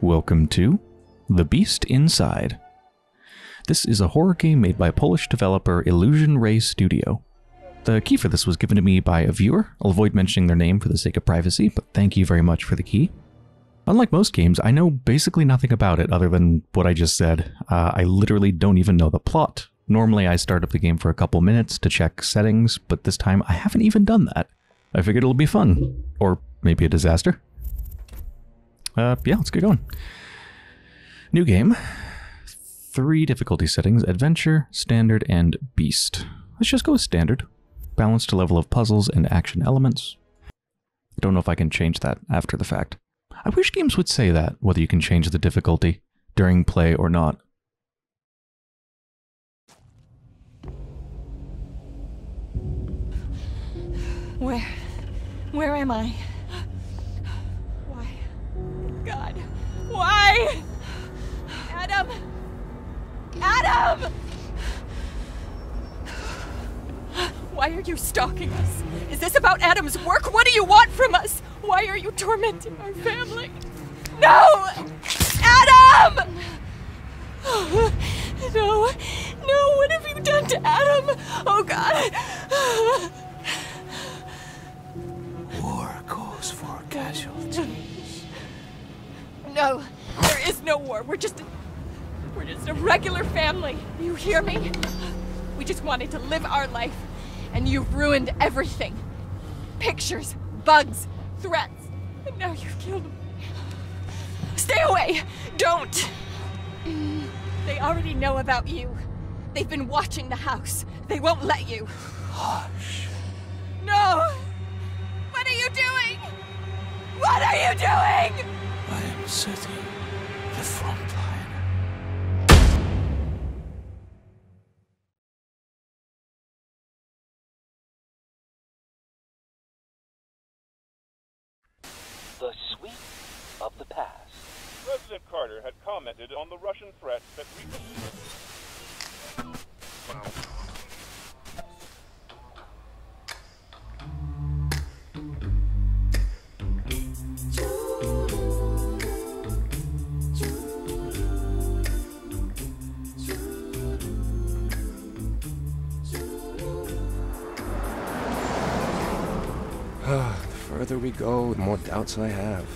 Welcome to The Beast Inside. This is a horror game made by Polish developer Illusion Ray Studio. The key for this was given to me by a viewer. I'll avoid mentioning their name for the sake of privacy, but thank you very much for the key. Unlike most games, I know basically nothing about it other than what I just said. Uh, I literally don't even know the plot. Normally, I start up the game for a couple minutes to check settings, but this time I haven't even done that. I figured it'll be fun. Or maybe a disaster. Uh, yeah, let's get going. New game. Three difficulty settings, Adventure, Standard, and Beast. Let's just go with Standard. Balanced level of puzzles and action elements. I don't know if I can change that after the fact. I wish games would say that, whether you can change the difficulty during play or not. Where? Where am I? Why? Adam! Adam! Why are you stalking us? Is this about Adam's work? What do you want from us? Why are you tormenting our family? No! Adam! No! No! What have you done to Adam? Oh God! War calls for casualties. No, there is no war. We're just. We're just a regular family. You hear me? We just wanted to live our life, and you've ruined everything pictures, bugs, threats, and now you've killed me. Stay away! Don't! They already know about you. They've been watching the house. They won't let you. Hush. No! What are you doing? What are you doing? I am setting the front line. The sweep of the past. President Carter had commented on the Russian threat that we the further we go, the more doubts I have.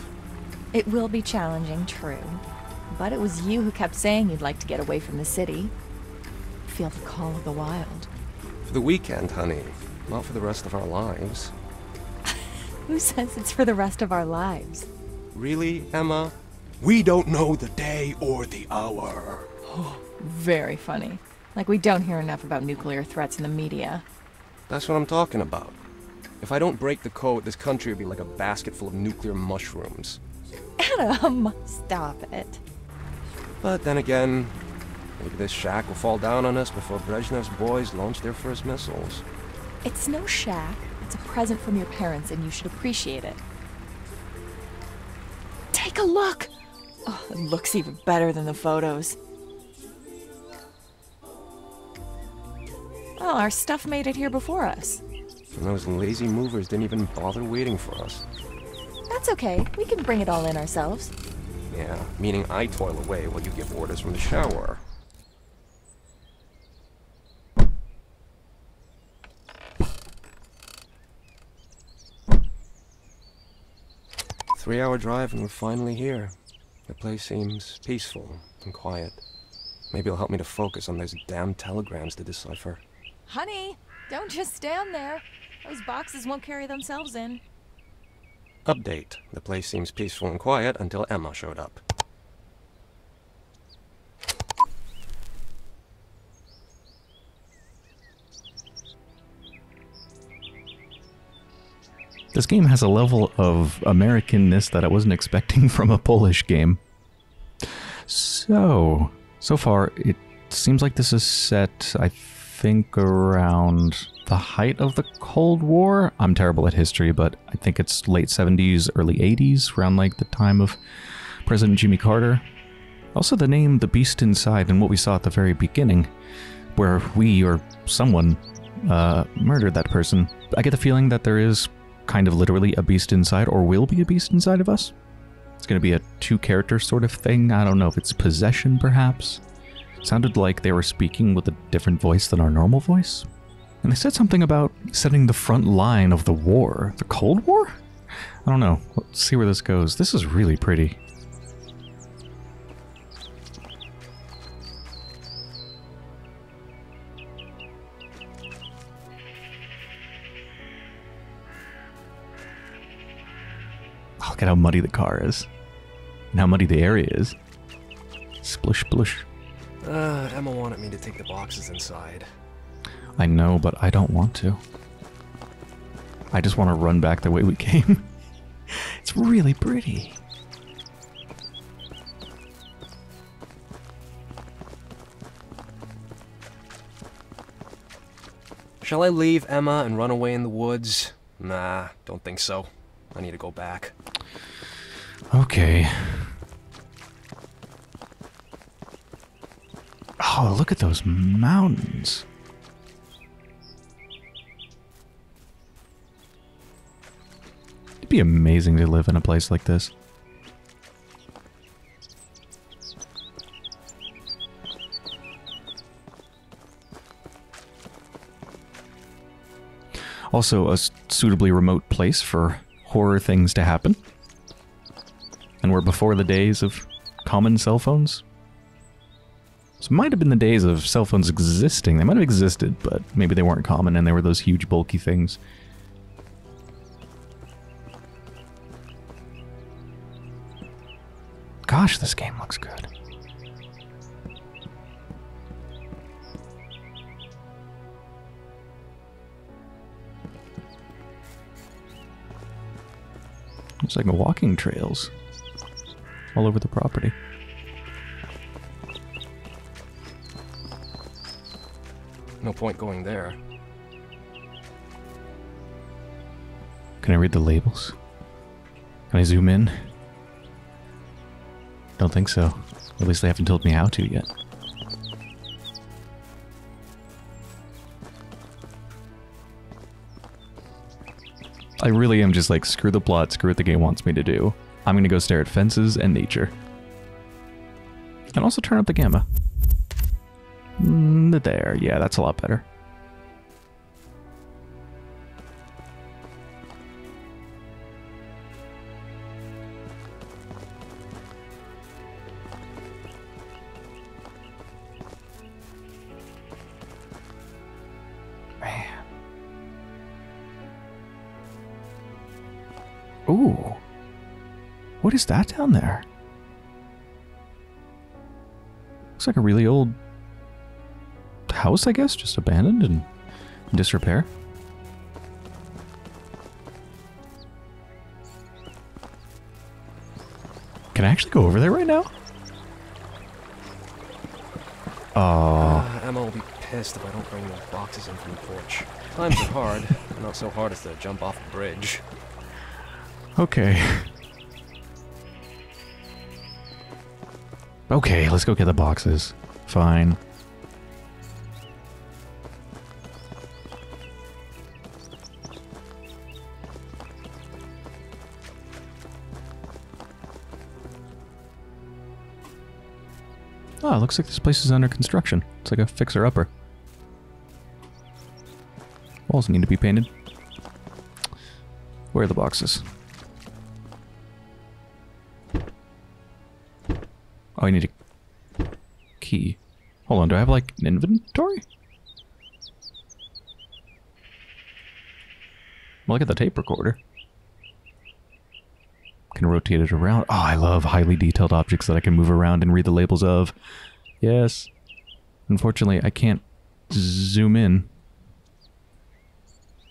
It will be challenging, true. But it was you who kept saying you'd like to get away from the city. Feel the call of the wild. For the weekend, honey. Not for the rest of our lives. Who says it's for the rest of our lives? Really, Emma? We don't know the day or the hour. Oh, very funny. Like we don't hear enough about nuclear threats in the media. That's what I'm talking about. If I don't break the code, this country will be like a basket full of nuclear mushrooms. Adam, stop it. But then again, maybe this shack will fall down on us before Brezhnev's boys launch their first missiles. It's no shack. It's a present from your parents, and you should appreciate it. Take a look! Oh, it looks even better than the photos. Oh, our stuff made it here before us. And those lazy movers didn't even bother waiting for us. That's okay. We can bring it all in ourselves. Yeah, meaning I toil away while you give orders from the shower. Three hour drive and we're finally here. The place seems peaceful and quiet. Maybe it'll help me to focus on those damn telegrams to decipher. Honey, don't just stand there. Those boxes won't carry themselves in. Update. The place seems peaceful and quiet until Emma showed up. This game has a level of Americanness that I wasn't expecting from a Polish game. So, so far, it seems like this is set, I think, around the height of the Cold War. I'm terrible at history, but I think it's late 70s, early 80s, around like the time of President Jimmy Carter. Also, the name The Beast Inside and what we saw at the very beginning, where we or someone uh, murdered that person. I get the feeling that there is kind of literally a beast inside, or will be a beast inside of us. It's going to be a two character sort of thing. I don't know if it's possession, perhaps. sounded like they were speaking with a different voice than our normal voice. And they said something about setting the front line of the war. The Cold War? I don't know. Let's see where this goes. This is really pretty. Look at how muddy the car is. And how muddy the area is. Splish, splish. Uh, Emma wanted me to take the boxes inside. I know, but I don't want to. I just want to run back the way we came. it's really pretty. Shall I leave Emma and run away in the woods? Nah, don't think so. I need to go back. Okay. Oh, look at those mountains. Be amazing to live in a place like this. Also, a suitably remote place for horror things to happen. And we're before the days of common cell phones. So might have been the days of cell phones existing. They might have existed, but maybe they weren't common and they were those huge bulky things. Gosh, this game looks good. It's like walking trails all over the property. No point going there. Can I read the labels? Can I zoom in? Don't think so. At least they haven't told me how to yet. I really am just like, screw the plot, screw what the game wants me to do. I'm gonna go stare at fences and nature. And also turn up the gamma. Mm, there, yeah, that's a lot better. What is that down there? Looks like a really old house, I guess, just abandoned and in disrepair. Can I actually go over there right now? Oh, Uh, Emma will be pissed if I don't bring those boxes in from the porch. Times are hard, not so hard as to jump off a bridge. okay. Okay, let's go get the boxes. Fine. Oh, it looks like this place is under construction. It's like a fixer-upper. Walls need to be painted. Where are the boxes? Oh, I need a key. Hold on, do I have like an inventory? Look at the tape recorder. Can rotate it around. Oh, I love highly detailed objects that I can move around and read the labels of. Yes. Unfortunately, I can't zoom in.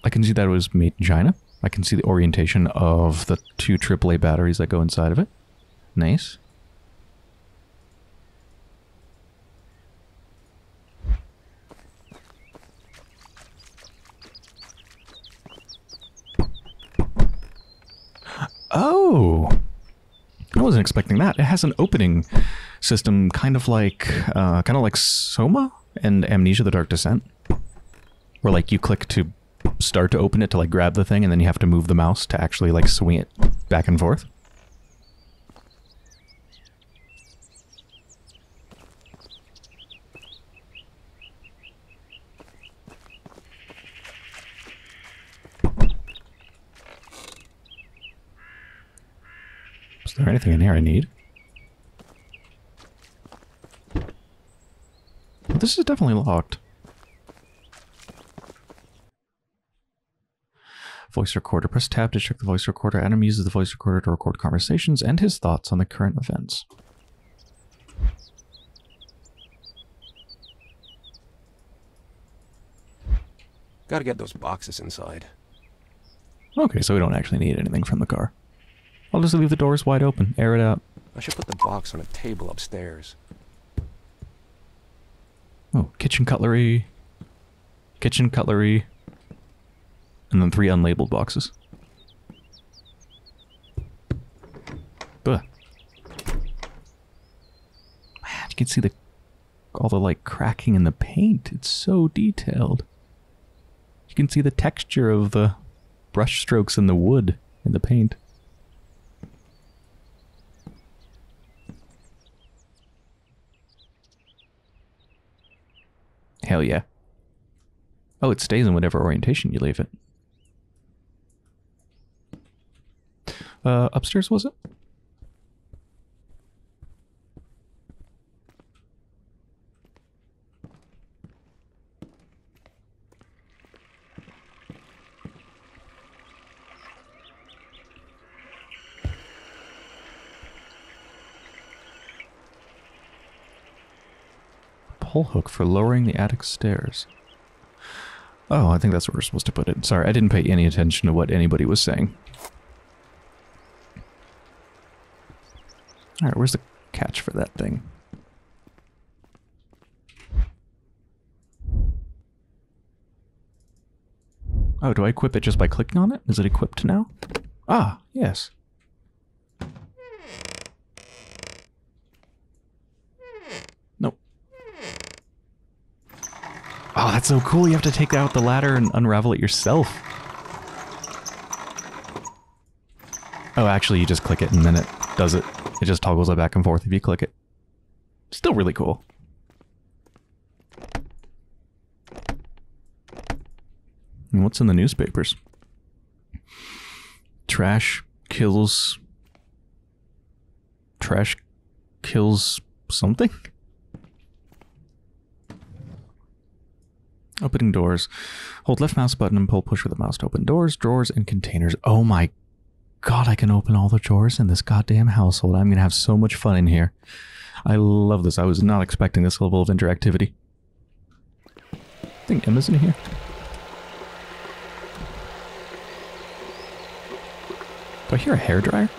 I can see that it was made in China. I can see the orientation of the two AAA batteries that go inside of it. Nice. Oh! I wasn't expecting that. It has an opening system kind of like uh, kind of like Soma and Amnesia the Dark Descent. Where like you click to start to open it to like grab the thing and then you have to move the mouse to actually like swing it back and forth. There anything in here I need? This is definitely locked. Voice recorder. Press tab to check the voice recorder. Adam uses the voice recorder to record conversations and his thoughts on the current events. Gotta get those boxes inside. Okay, so we don't actually need anything from the car. I'll just leave the doors wide open, air it out. I should put the box on a table upstairs. Oh, kitchen cutlery, kitchen cutlery, and then three unlabeled boxes. Buh. Man, ah, you can see the all the like cracking in the paint. It's so detailed. You can see the texture of the brush strokes in the wood in the paint. Hell yeah. Oh, it stays in whatever orientation you leave it. Uh, upstairs was it? Pull hook for lowering the attic stairs. Oh, I think that's where we're supposed to put it. Sorry, I didn't pay any attention to what anybody was saying. Alright, where's the catch for that thing? Oh, do I equip it just by clicking on it? Is it equipped now? Ah, yes. Oh, that's so cool. You have to take out the ladder and unravel it yourself. Oh, actually, you just click it and then it does it. It just toggles it back and forth if you click it. Still really cool. And what's in the newspapers? Trash kills. Trash kills something? Opening doors. Hold left mouse button and pull push with the mouse to open doors, drawers, and containers. Oh my god, I can open all the drawers in this goddamn household. I'm gonna have so much fun in here. I love this. I was not expecting this level of interactivity. I think Emma's in here. Do I hear a hairdryer?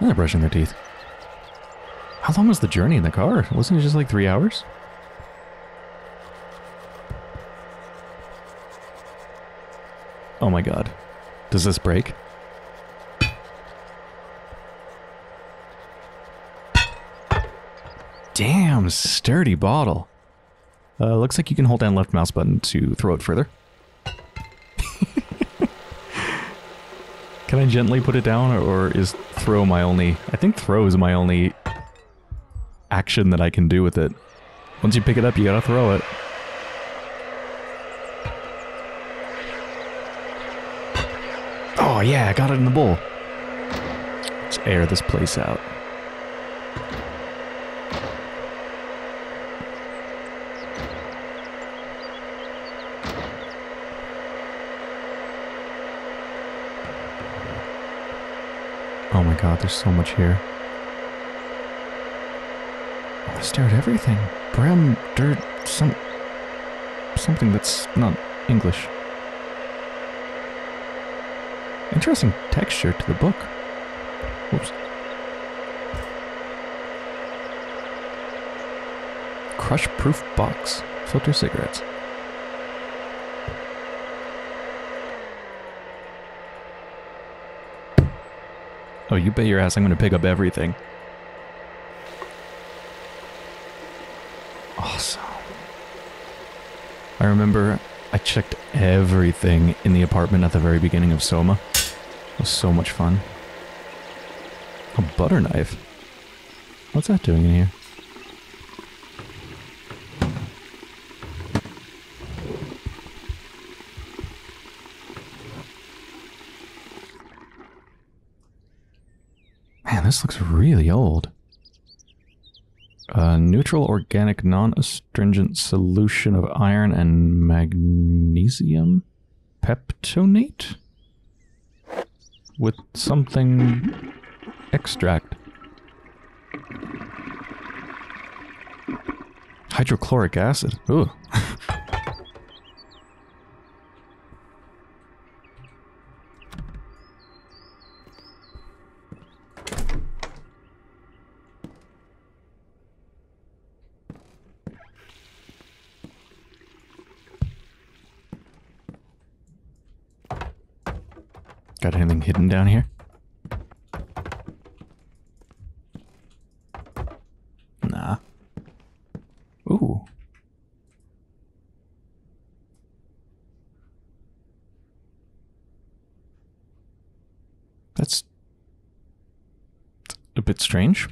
They're brushing their teeth. How long was the journey in the car? Wasn't it just like three hours? Oh my god. Does this break? Damn, sturdy bottle. Uh, looks like you can hold down left mouse button to throw it further. can I gently put it down, or, or is throw my only... I think throw is my only action that I can do with it. Once you pick it up, you gotta throw it. Oh yeah, I got it in the bowl. Let's air this place out. Oh my god, there's so much here. I stared at everything. Brown dirt, some something that's not English. Interesting texture to the book. Whoops. Crush proof box. Filter cigarettes. Oh, you bet your ass I'm gonna pick up everything. I remember I checked everything in the apartment at the very beginning of Soma. It was so much fun. A butter knife? What's that doing in here? Man, this looks really old. A neutral organic non-astringent solution of iron and magnesium peptonate with something extract. Hydrochloric acid. Ooh. Got anything hidden down here? Nah. Ooh. That's a bit strange.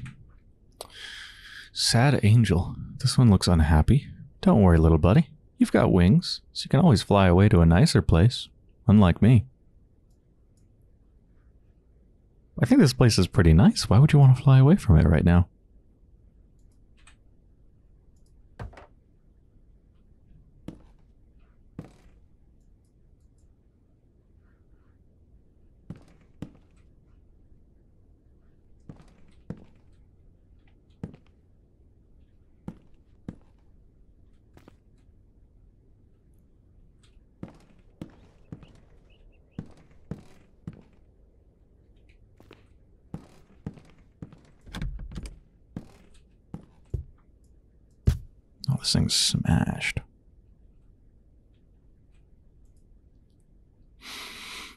Sad angel. This one looks unhappy. Don't worry, little buddy. You've got wings, so you can always fly away to a nicer place. Unlike me. I think this place is pretty nice. Why would you want to fly away from it right now? Oh, this thing's smashed.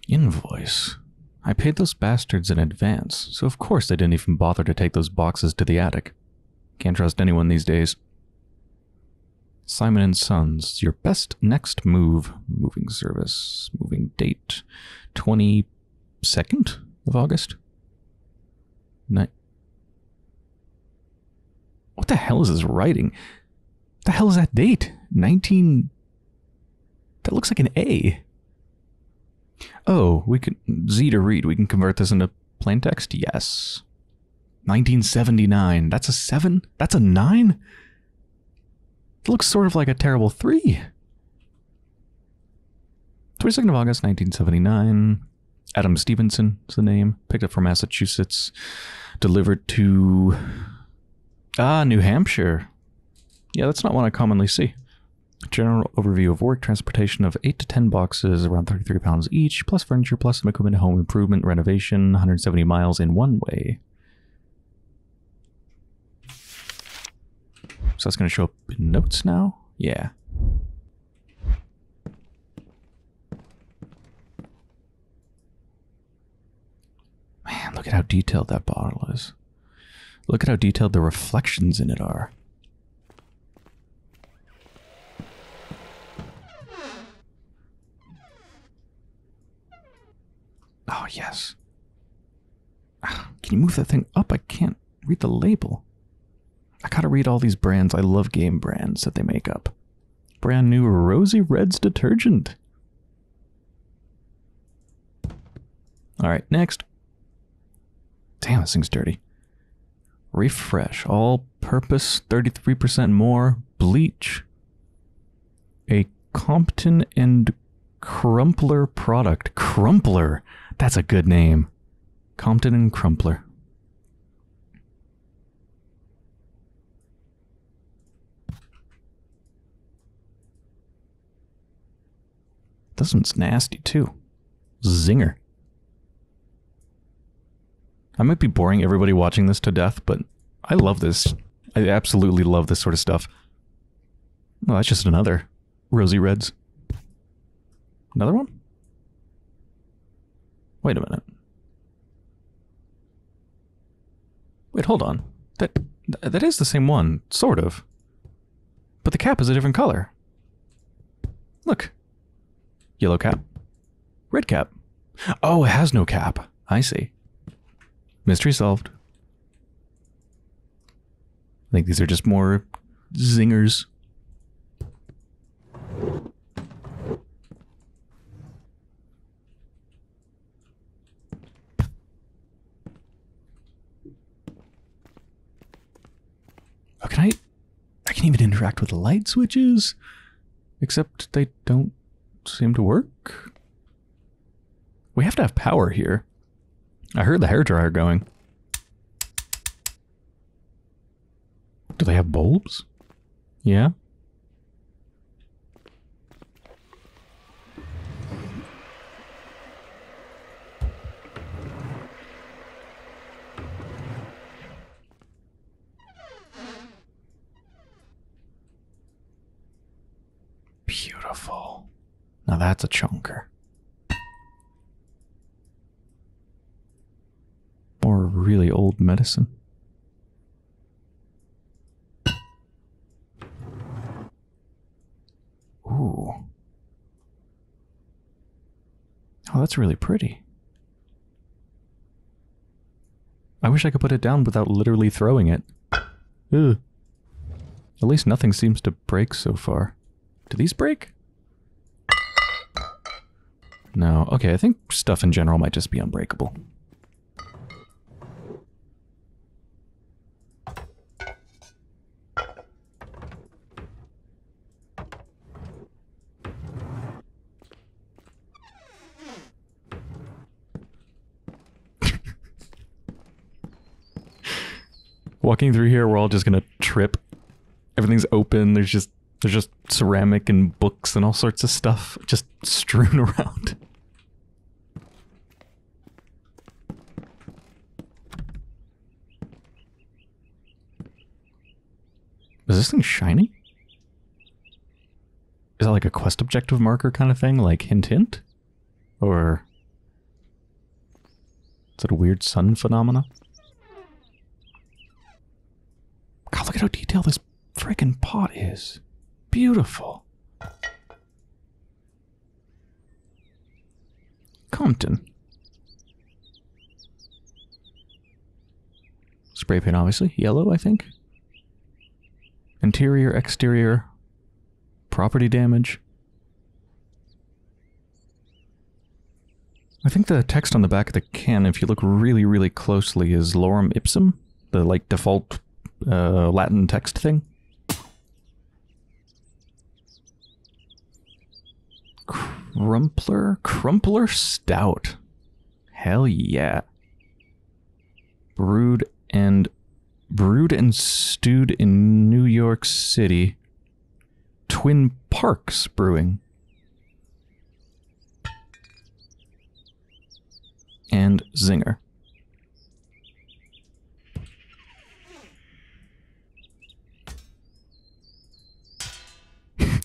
Invoice. I paid those bastards in advance, so of course they didn't even bother to take those boxes to the attic. Can't trust anyone these days. Simon and Sons, your best next move. Moving service. Moving date. 22nd of August? Ni- what the hell is this writing? The hell is that date? 19. That looks like an A. Oh, we can. Z to read. We can convert this into plain text? Yes. 1979. That's a 7? That's a 9? It looks sort of like a terrible 3. 22nd of August, 1979. Adam Stevenson is the name. Picked up from Massachusetts. Delivered to. Ah, New Hampshire. Yeah, that's not one I commonly see. General overview of work transportation of 8 to 10 boxes, around 33 pounds each, plus furniture, plus some equipment, home improvement, renovation, 170 miles in one way. So that's going to show up in notes now? Yeah. Man, look at how detailed that bottle is. Look at how detailed the reflections in it are. Oh, yes. Ah, Can you move that thing up? I can't read the label. I gotta read all these brands. I love game brands that they make up. Brand new Rosy Reds detergent. Alright, next. Damn, this thing's dirty. Refresh. All purpose, 33% more. Bleach. A Compton and Crumpler product. Crumpler. That's a good name. Compton and Crumpler. This one's nasty too. Zinger. I might be boring everybody watching this to death, but I love this. I absolutely love this sort of stuff. Well, that's just another. Rosy Reds. Another one? Wait a minute. Wait, hold on. That that is the same one, sort of. But the cap is a different color. Look. Yellow cap. Red cap. Oh, it has no cap. I see. Mystery solved. I think these are just more zingers. Can even interact with light switches, except they don't seem to work. We have to have power here. I heard the hairdryer going. Do they have bulbs? Yeah. Beautiful. Now that's a chunker. More really old medicine. Ooh. Oh, that's really pretty. I wish I could put it down without literally throwing it. Ugh. At least nothing seems to break so far. Do these break? No. Okay, I think stuff in general might just be unbreakable. Walking through here, we're all just gonna trip. Everything's open. There's just there's just ceramic and books and all sorts of stuff just strewn around. Is this thing shiny? Is that like a quest objective marker kind of thing? Like hint hint? Or... Is it a weird sun phenomena? God, look at how detailed this freaking pot is. Beautiful. Compton. Spray paint, obviously. Yellow, I think. Interior, exterior. Property damage. I think the text on the back of the can, if you look really, really closely, is lorem ipsum, the like default uh, Latin text thing. Crumpler? Crumpler Stout. Hell yeah. Brewed and brewed and stewed in New York City. Twin Parks Brewing. And Zinger.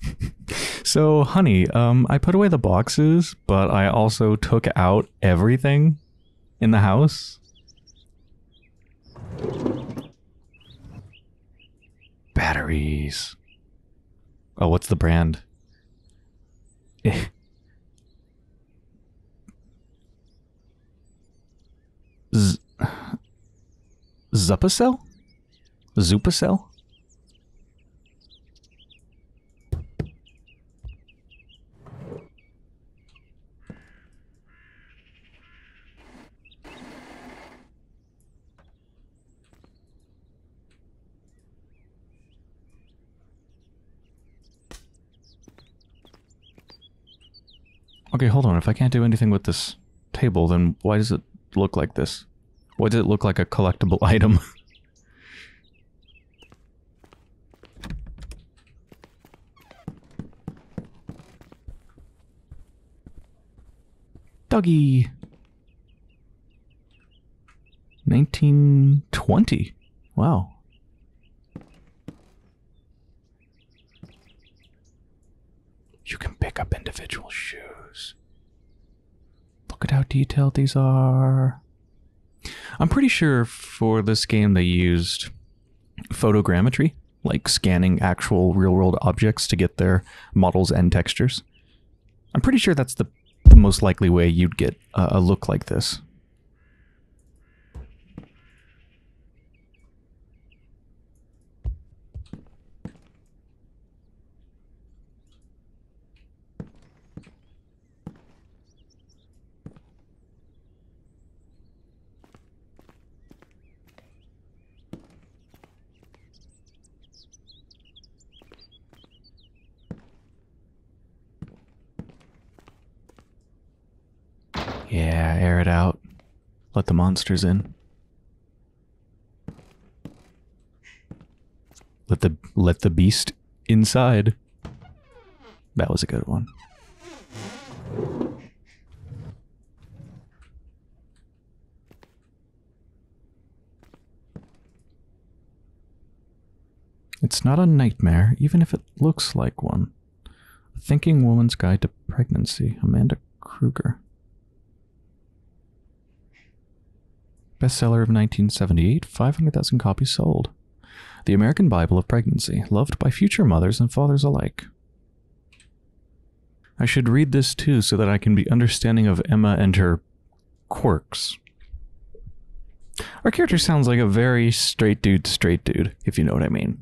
So, honey, um, I put away the boxes, but I also took out everything in the house. Batteries. Oh, what's the brand? Z- Zupacell? Zupacell? Okay, hold on. If I can't do anything with this table, then why does it look like this? Why does it look like a collectible item? Dougie. 1920. Wow. You can pick up individual shoes. Look at how detailed these are. I'm pretty sure for this game they used photogrammetry, like scanning actual real world objects to get their models and textures. I'm pretty sure that's the most likely way you'd get a, a look like this. It out. Let the monsters in. Let the let the beast inside. That was a good one. It's not a nightmare, even if it looks like one. A Thinking Woman's Guide to Pregnancy, Amanda Kruger. Bestseller of 1978, 500,000 copies sold. The American Bible of Pregnancy, loved by future mothers and fathers alike. I should read this too so that I can be understanding of Emma and her quirks. Our character sounds like a very straight dude, straight dude, if you know what I mean.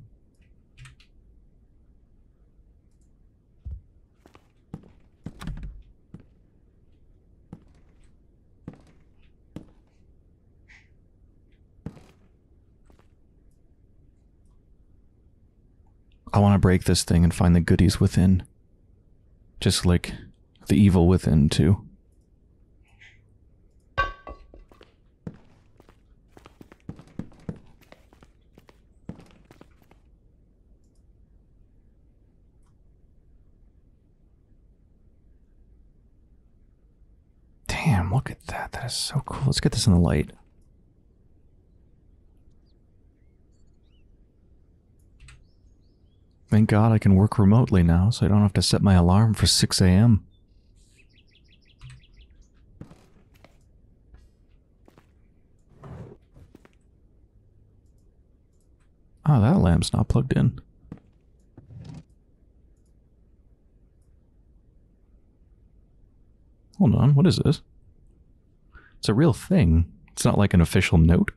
I want to break this thing and find the goodies within. Just like the evil within, too. Damn, look at that. That is so cool. Let's get this in the light. Thank God I can work remotely now, so I don't have to set my alarm for 6 a.m. Oh, ah, that lamp's not plugged in. Hold on, what is this? It's a real thing. It's not like an official note.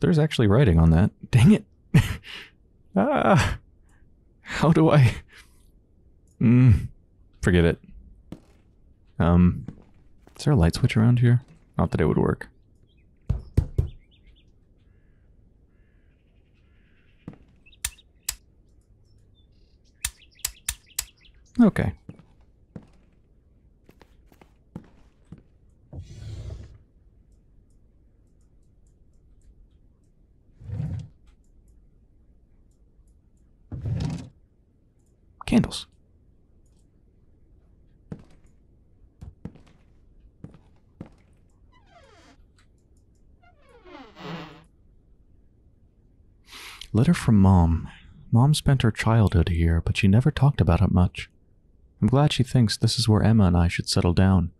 There's actually writing on that. Dang it. ah. How do I. Mm, forget it. Um, is there a light switch around here? Not that it would work. Okay. Candles. Letter from Mom. Mom spent her childhood here, but she never talked about it much. I'm glad she thinks this is where Emma and I should settle down.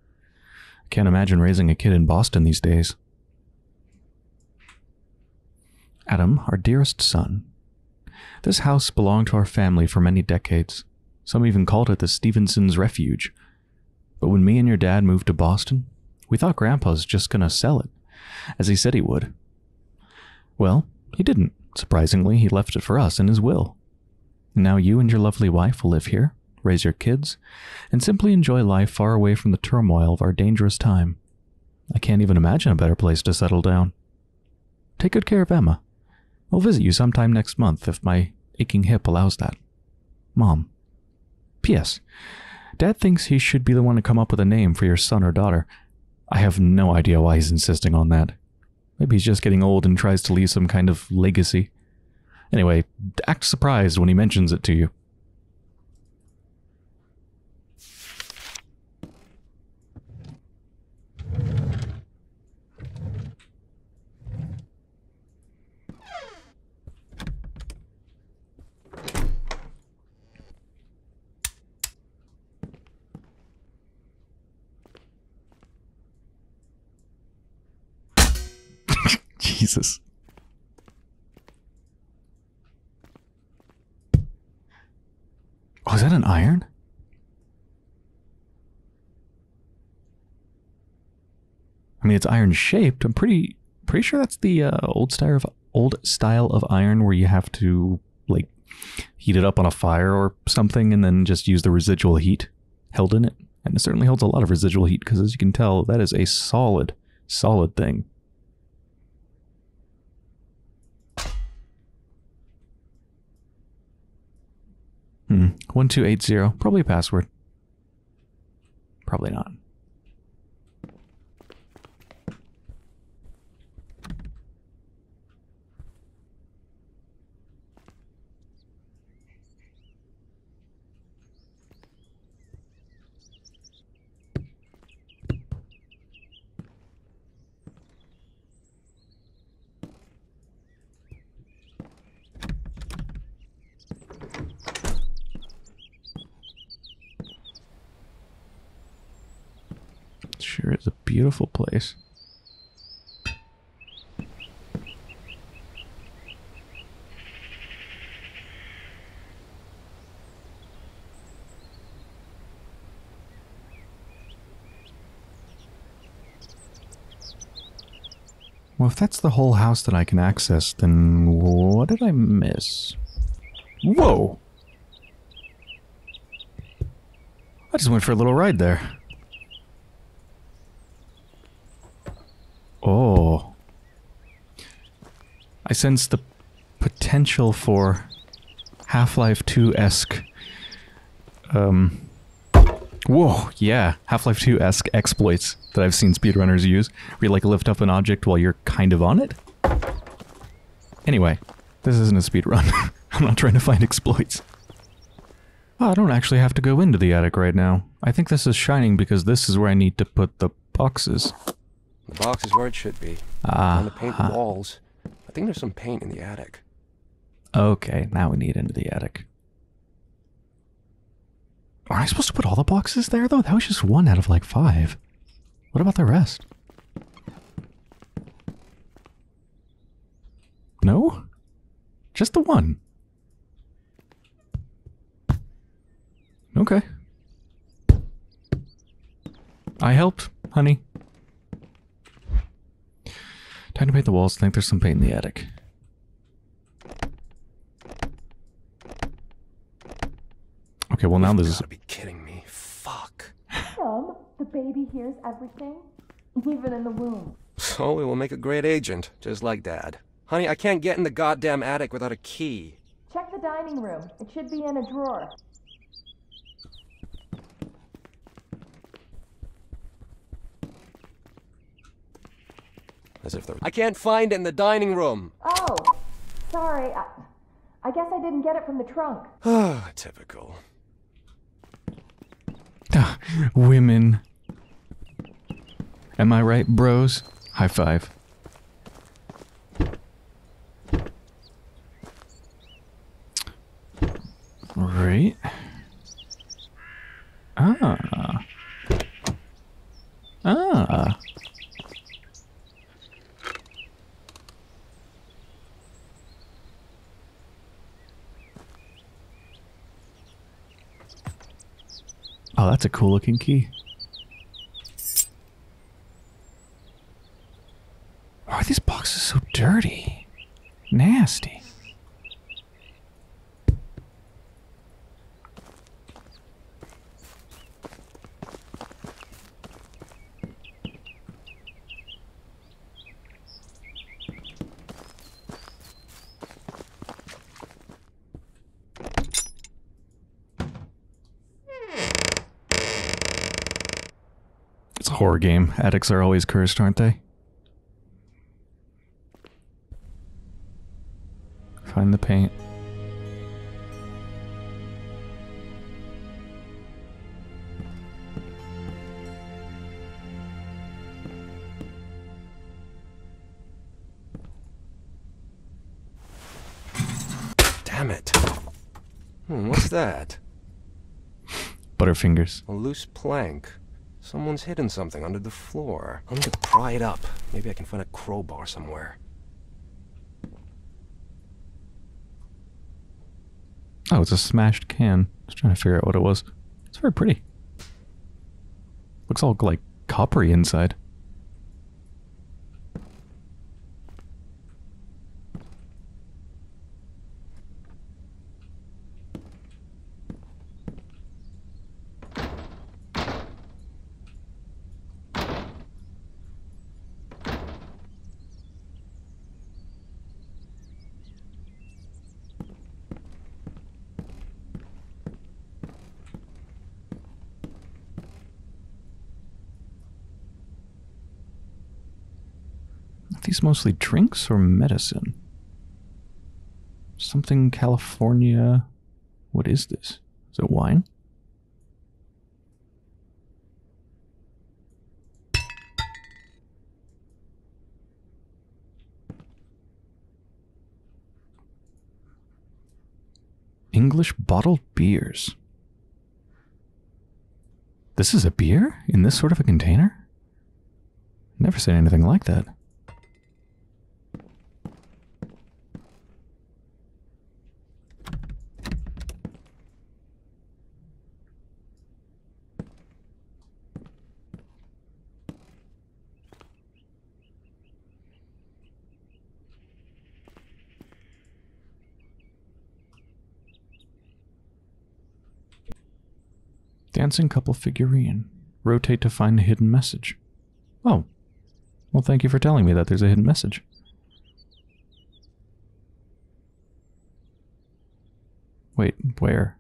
I can't imagine raising a kid in Boston these days. Adam, our dearest son. This house belonged to our family for many decades. Some even called it the Stevenson's Refuge. But when me and your dad moved to Boston, we thought Grandpa's just gonna sell it, as he said he would. Well, he didn't. Surprisingly, he left it for us in his will. Now you and your lovely wife will live here, raise your kids, and simply enjoy life far away from the turmoil of our dangerous time. I can't even imagine a better place to settle down. Take good care of Emma. I'll visit you sometime next month if my aching hip allows that. Mom. P.S. Dad thinks he should be the one to come up with a name for your son or daughter. I have no idea why he's insisting on that. Maybe he's just getting old and tries to leave some kind of legacy. Anyway, act surprised when he mentions it to you. Jesus. Oh, is that an iron? I mean, it's iron shaped. I'm pretty pretty sure that's the uh, old style of old style of iron where you have to like heat it up on a fire or something and then just use the residual heat held in it. And it certainly holds a lot of residual heat because as you can tell, that is a solid, solid thing. Hmm. 1280. Probably a password. Probably not. Sure is a beautiful place. Well, if that's the whole house that I can access, then what did I miss? Whoa! I just went for a little ride there. Oh. I sense the potential for Half-Life 2-esque um Whoa, yeah, Half-Life 2-esque exploits that I've seen speedrunners use, where you like lift up an object while you're kind of on it. Anyway, this isn't a speedrun. I'm not trying to find exploits. Oh, I don't actually have to go into the attic right now. I think this is shining because this is where I need to put the boxes. The box is where it should be. Ah, to paint the walls. I think there's some paint in the attic. Okay, now we need into the attic. Aren't I supposed to put all the boxes there, though? That was just one out of like five. What about the rest? No? Just the one. Okay. I helped, honey. Time to paint the walls. I think there's some paint in the attic. Okay, well now this is Gotta be kidding me. Fuck. Tom, the baby hears everything, even in the womb. So we will make a great agent, just like Dad. Honey, I can't get in the goddamn attic without a key. Check the dining room. It should be in a drawer. As if there. I can't find it in the dining room. Oh, sorry. I, I guess I didn't get it from the trunk. Ah, typical. Ah, women. Am I right, bros? High five. Right. Ah. Ah. Oh, that's cool looking key. Why are these boxes so dirty? Nasty. It's a horror game. Attics are always cursed, aren't they? Find the paint. Damn it. Hmm, what's that? Butterfingers. A loose plank. Someone's hidden something under the floor. I need to pry it up. Maybe I can find a crowbar somewhere. Oh, it's a smashed can. Just trying to figure out what it was. It's very pretty. Looks all like coppery inside. Are these mostly drinks or medicine? Something California. What is this? Is it wine? English bottled beers. This is a beer in this sort of a container? Never seen anything like that. Dancing couple figurine. Rotate to find a hidden message. Oh. Well, thank you for telling me that there's a hidden message. Wait, where?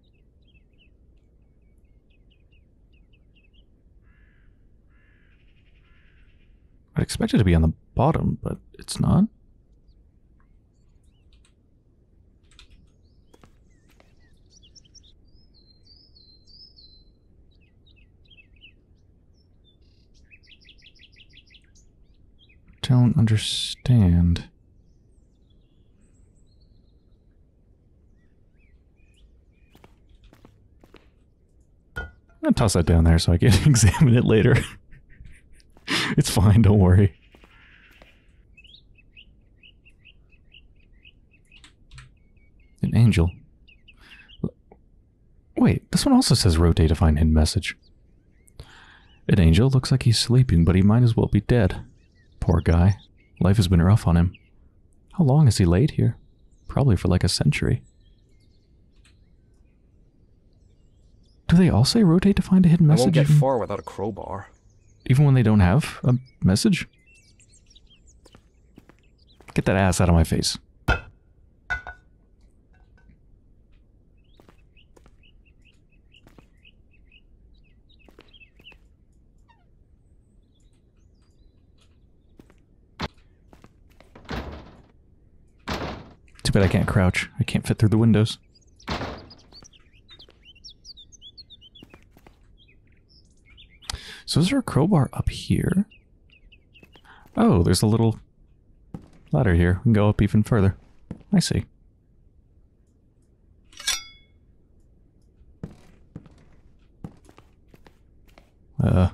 I'd expect it to be on the bottom, but it's not. Don't understand. I'm gonna toss that down there so I can examine it later. it's fine, don't worry. An angel. Wait, this one also says rotate to find hidden message. An angel looks like he's sleeping, but he might as well be dead. Poor guy. Life has been rough on him. How long has he laid here? Probably for like a century. Do they all say rotate to find a hidden I message? won't get far without a crowbar. even when they don't have a message? Get that ass out of my face. Too bad I can't crouch. I can't fit through the windows. So is there a crowbar up here? Oh, there's a little ladder here. We can go up even further. I see. Uh.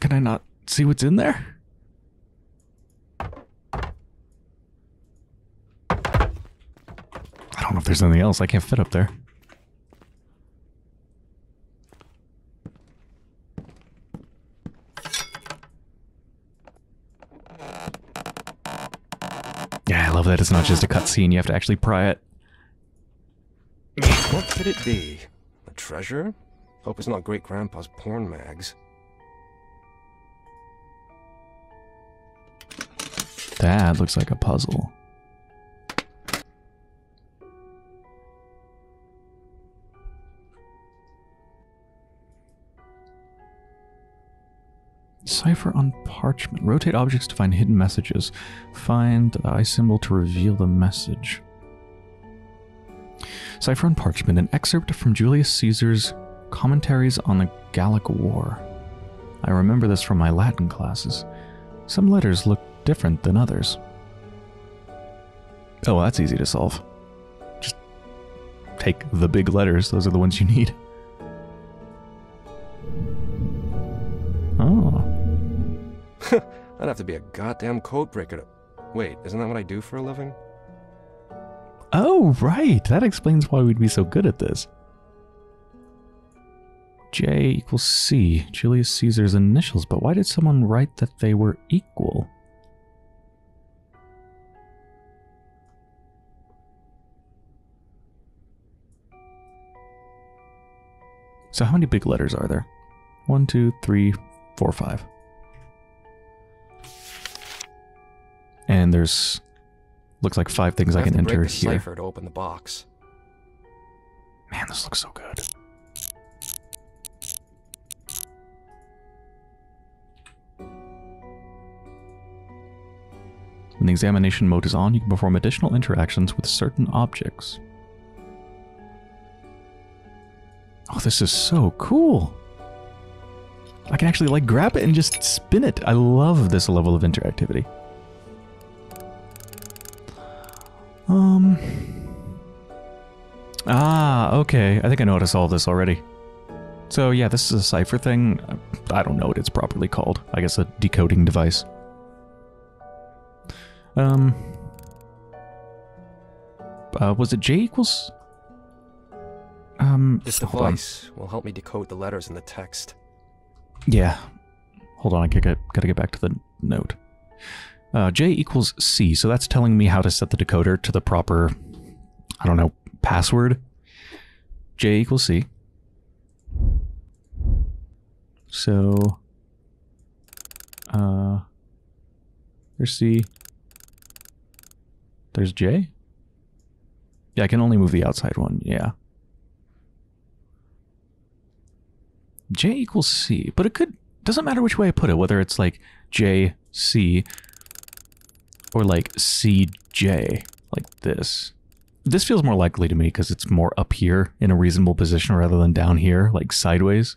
Can I not see what's in there? I don't know if there's anything else. I can't fit up there. Yeah, I love that it's not just a cutscene. You have to actually pry it. What could it be? A treasure? Hope it's not great grandpa's porn mags. That looks like a puzzle. Cipher on parchment. Rotate objects to find hidden messages. Find the eye symbol to reveal the message. Cipher on parchment. An excerpt from Julius Caesar's Commentaries on the Gallic War. I remember this from my Latin classes. Some letters look different than others. Oh, well, that's easy to solve. Just take the big letters, those are the ones you need. Oh. I'd have to be a goddamn code breaker to... Wait, isn't that what I do for a living? Oh, right. That explains why we'd be so good at this. J equals C, Julius Caesar's initials, but why did someone write that they were equal? So how many big letters are there? One, two, three, four, five. And there's looks like five things I, have can enter break the here. cipher to open the box. Man, this looks so good. When the examination mode is on, you can perform additional interactions with certain objects. This is so cool! I can actually like grab it and just spin it. I love this level of interactivity. Um, Ah, okay. I think I noticed all this already. So yeah, this is a cipher thing. I don't know what it's properly called. I guess a decoding device. Um, uh, was it J equals? Um, This device will help me decode the letters in the text. Yeah. Hold on, I gotta, gotta get back to the note. Uh, J equals C, so that's telling me how to set the decoder to the proper, I don't know, password. J equals C. So, uh, there's C. There's J? Yeah, I can only move the outside one, yeah. J equals C, but it could doesn't matter which way I put it, whether it's like J C or like C J, like this. This feels more likely to me because it's more up here in a reasonable position rather than down here, like sideways.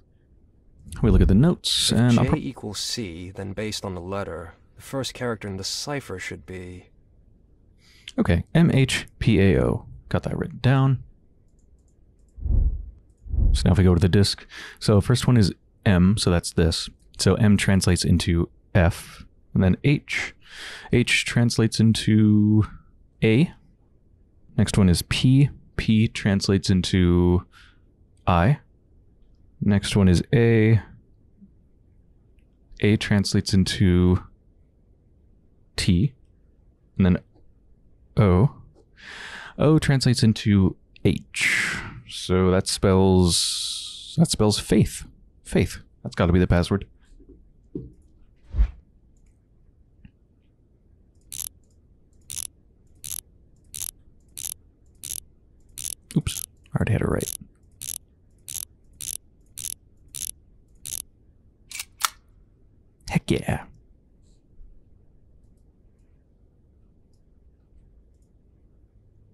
We look at the notes, If and J equals C, then based on the letter, the first character in the cipher should be. okay, M H P A O. Got that written down. So now if we go to the disk, so first one is M, so that's this. So M translates into F, and then H. H translates into A. Next one is P. P translates into I. Next one is A. A translates into T. And then O. O translates into H. So that spells that spells faith. Faith. That's got to be the password. Oops. I already had it right. Heck yeah.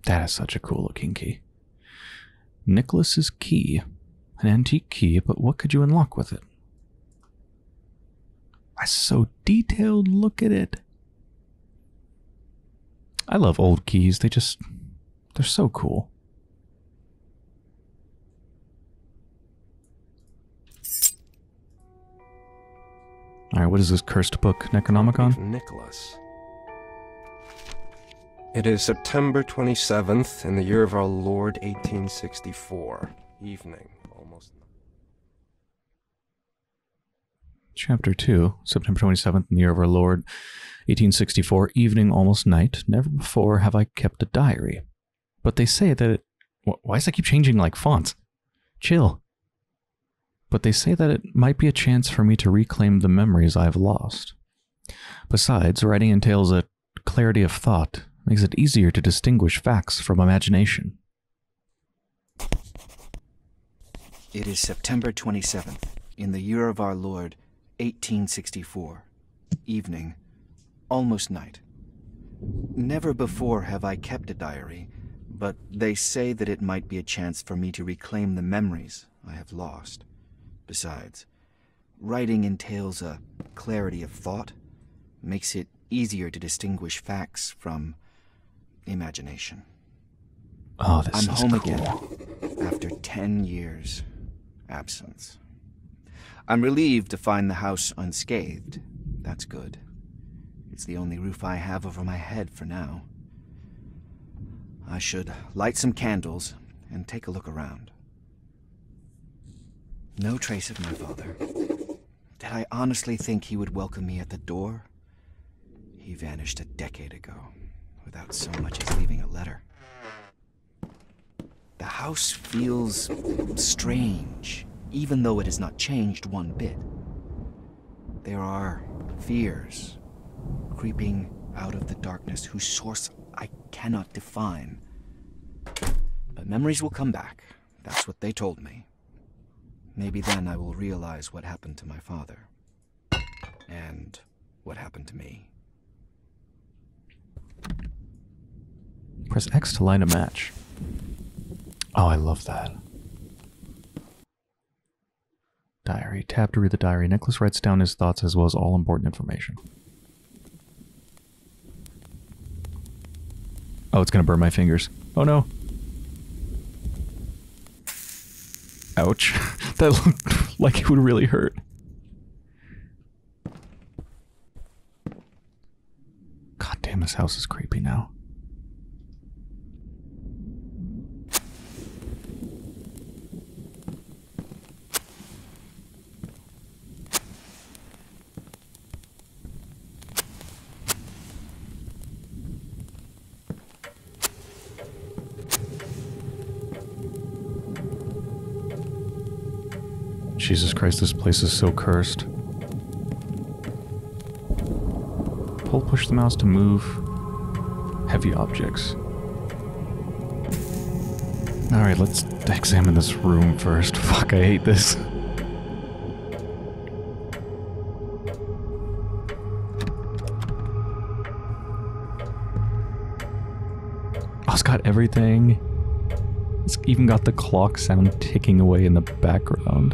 That is such a cool looking key. Nicholas's key. An antique key, but what could you unlock with it? A so detailed look at it. I love old keys. They just they're so cool. All right, what is this cursed book, Necronomicon? Nicholas. It is September 27th in the year of our Lord 1864. Evening, almost. Chapter 2, September 27th, in the year of our Lord, 1864, evening, almost night. Never before have I kept a diary. But they say that it. Why does it keep changing like fonts? Chill. But they say that it might be a chance for me to reclaim the memories I've lost. Besides, writing entails a clarity of thought, makes it easier to distinguish facts from imagination. It is September 27th, in the year of our Lord, 1864. Evening, almost night. Never before have I kept a diary, but they say that it might be a chance for me to reclaim the memories I have lost. Besides, writing entails a clarity of thought, makes it easier to distinguish facts from imagination. Oh, this I'm is home cool. again after 10 years absence. I'm relieved to find the house unscathed. That's good. It's the only roof I have over my head for now. I should light some candles and take a look around. No trace of my father. Did I honestly think he would welcome me at the door? He vanished a decade ago, without so much as leaving a letter. The house feels strange, even though it has not changed one bit. There are fears creeping out of the darkness whose source I cannot define. But memories will come back. That's what they told me. Maybe then I will realize what happened to my father. And what happened to me. Press X to line a match. Oh, I love that. Diary. Tab to read the diary. Nicholas writes down his thoughts as well as all important information. Oh, it's gonna burn my fingers. Oh no. Ouch. that looked like it would really hurt. God damn, this house is creepy now. Jesus Christ, this place is so cursed. Pull push the mouse to move heavy objects. Alright, let's examine this room first. Fuck, I hate this. Oh, it's got everything. It's even got the clock sound ticking away in the background.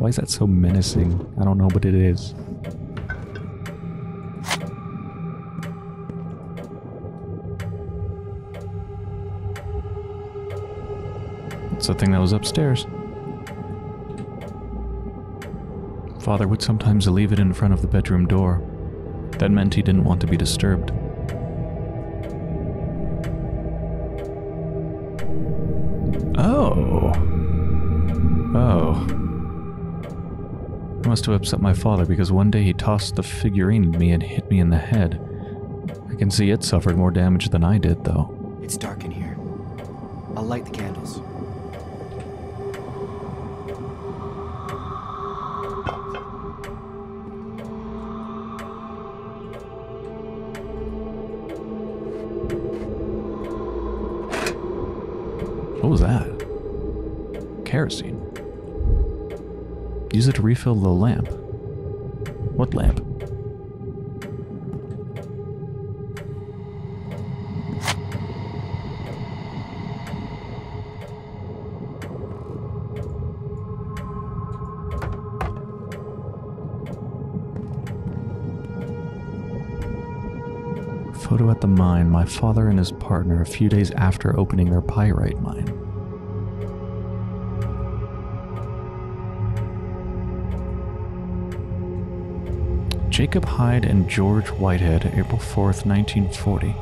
Why is that so menacing? I don't know, but it is. It's the thing that was upstairs. Father would sometimes leave it in front of the bedroom door. That meant he didn't want to be disturbed. Must have upset my father because one day he tossed the figurine at me and hit me in the head. I can see it suffered more damage than I did, though. It's dark in here. I'll light the candles. What was that? Kerosene. Use it to refill the lamp. What lamp? Photo at the mine, my father and his partner a few days after opening their pyrite mine. Jacob Hyde and George Whitehead, April 4th, 1940.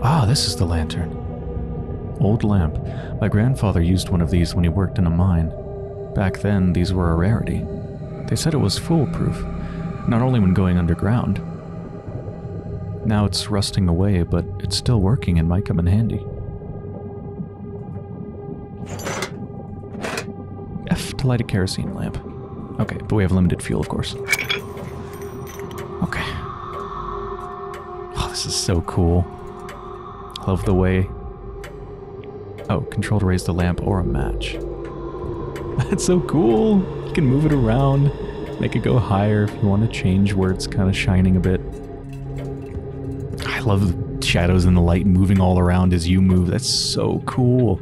Ah, this is the lantern. Old lamp. My grandfather used one of these when he worked in a mine. Back then, these were a rarity. They said it was foolproof, not only when going underground. Now it's rusting away, but it's still working and might come in handy. F to light a kerosene lamp. Okay, but we have limited fuel, of course. Okay. Oh, this is so cool. Love the way... Oh, control to raise the lamp or a match. That's so cool. You can move it around, make it go higher if you want to change where it's kind of shining a bit. I love the shadows and the light moving all around as you move. That's so cool.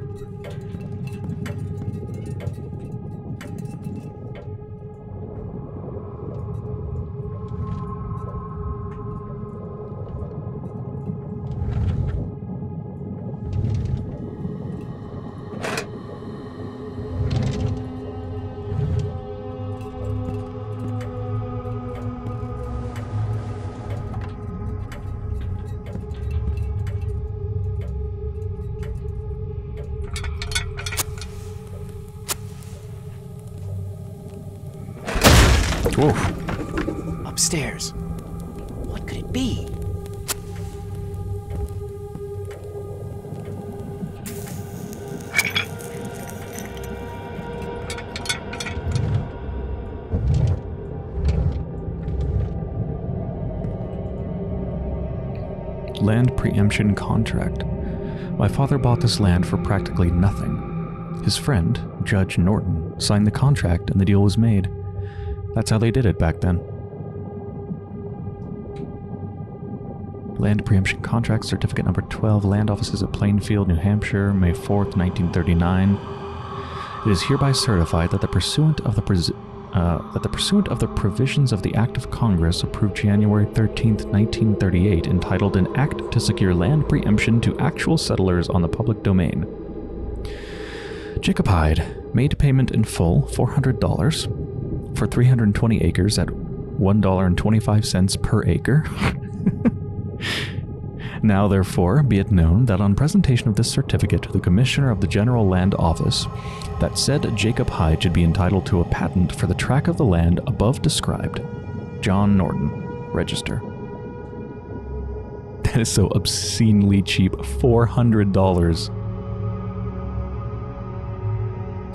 Contract. My father bought this land for practically nothing. His friend, Judge Norton, signed the contract and the deal was made. That's how they did it back then. Land preemption contract certificate number 12, land offices at Plainfield, New Hampshire, May 4th, 1939. It is hereby certified that the pursuant of the uh, that the pursuant of the provisions of the Act of Congress approved January 13th, 1938, entitled an Act to secure land preemption to actual settlers on the public domain. Jacob Hyde made payment in full, $400, for 320 acres at $1.25 per acre. Now, therefore, be it known that on presentation of this certificate to the Commissioner of the General Land Office, that said Jacob Hyde should be entitled to a patent for the tract of the land above described. John Norton, Register. That is so obscenely cheap. $400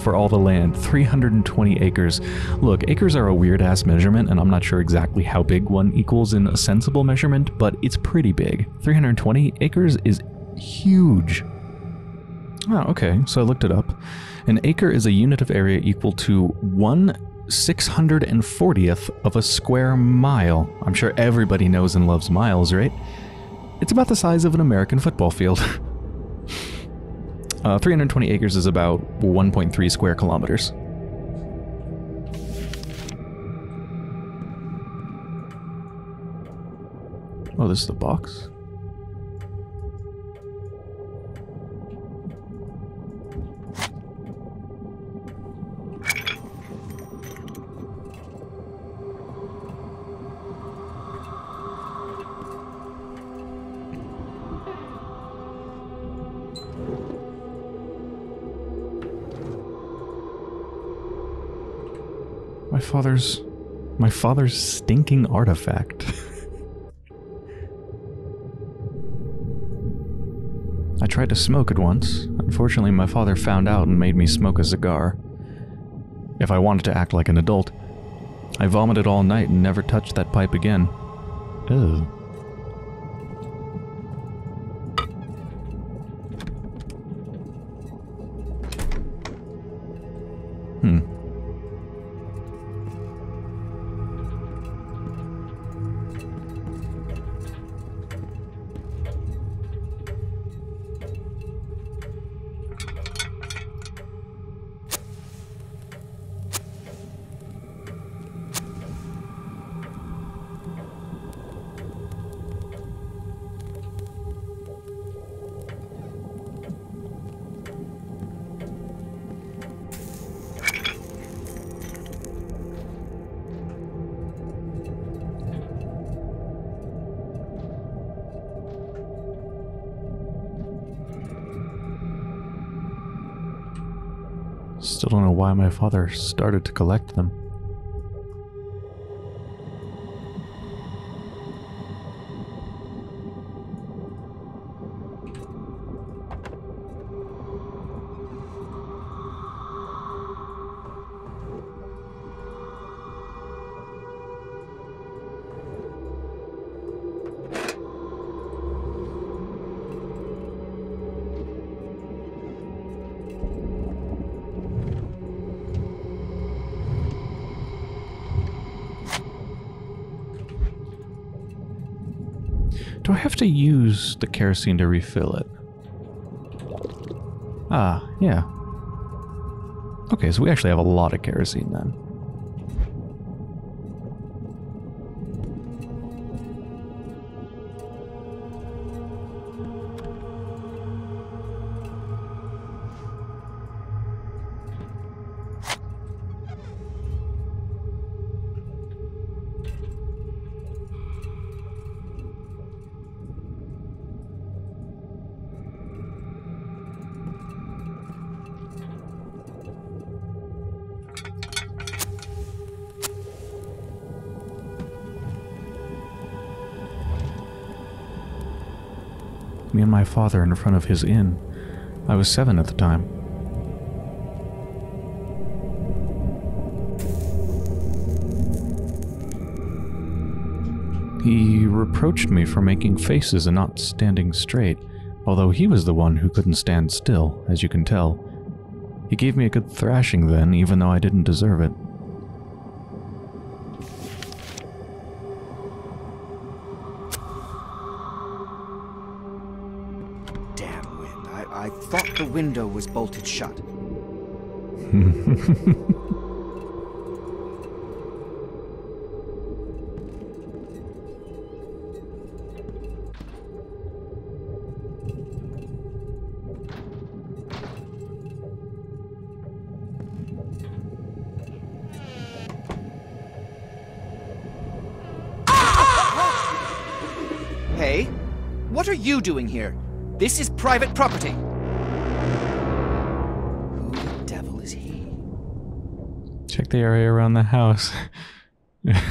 for all the land. 320 acres. Look, acres are a weird ass measurement, and I'm not sure exactly how big one equals in a sensible measurement, but it's pretty big. 320 acres is huge. Oh, okay. So I looked it up. An acre is a unit of area equal to 1 640th of a square mile. I'm sure everybody knows and loves miles, right? It's about the size of an American football field. uh, 320 acres is about 1.3 square kilometers. Oh, this is the box? Father's... My father's stinking artifact. I tried to smoke it once. Unfortunately, my father found out and made me smoke a cigar. If I wanted to act like an adult, I vomited all night and never touched that pipe again. Ugh. Father started to collect them. Do I have to use the kerosene to refill it? Ah, yeah. Okay, so we actually have a lot of kerosene then. Father in front of his inn. I was seven at the time. He reproached me for making faces and not standing straight, although he was the one who couldn't stand still, as you can tell. He gave me a good thrashing then, even though I didn't deserve it. Window was bolted shut. Hey, what are you doing here? This is private property. Check the area around the house. That's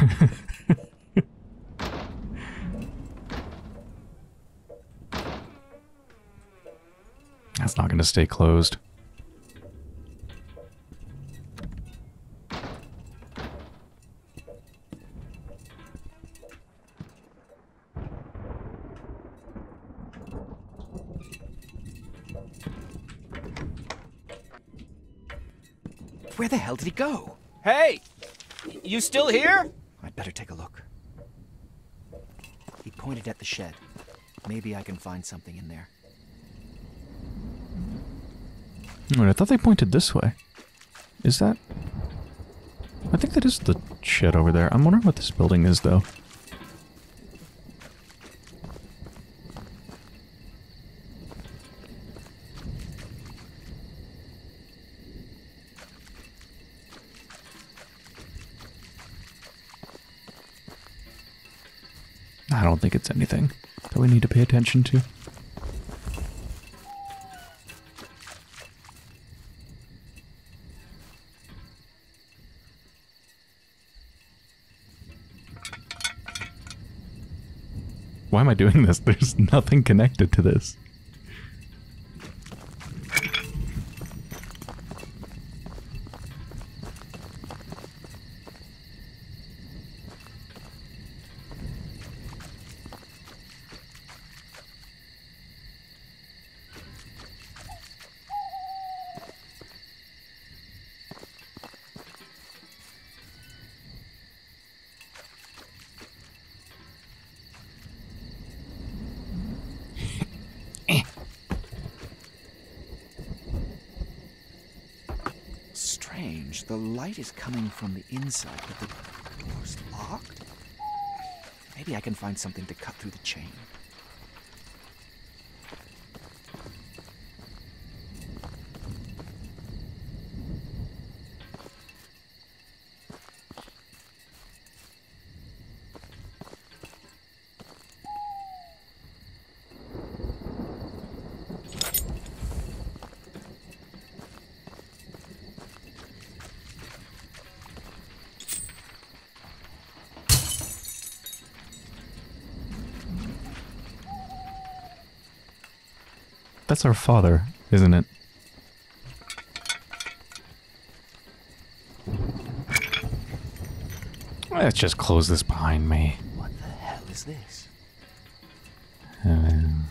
not going to stay closed. Where the hell did he go? Hey! You still here? I'd better take a look. He pointed at the shed. Maybe I can find something in there. Wait, I thought they pointed this way. Is that... I think that is the shed over there. I'm wondering what this building is, though. I don't think it's anything that we need to pay attention to. Why am I doing this? There's nothing connected to this. Strange. The light is coming from the inside, but the door's locked? Maybe I can find something to cut through the chain. That's our father, isn't it? Let's just close this behind me. What the hell is this? Um,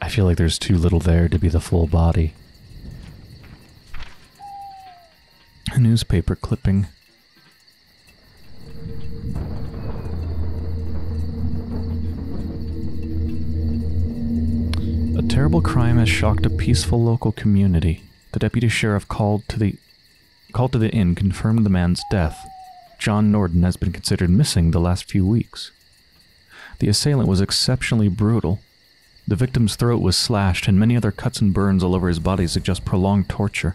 I feel like there's too little there to be the full body. A newspaper clipping. Shocked a peaceful local community. The deputy sheriff called to the called to the inn confirmed the man's death. John Norton has been considered missing the last few weeks. The assailant was exceptionally brutal. The victim's throat was slashed, and many other cuts and burns all over his body suggest prolonged torture.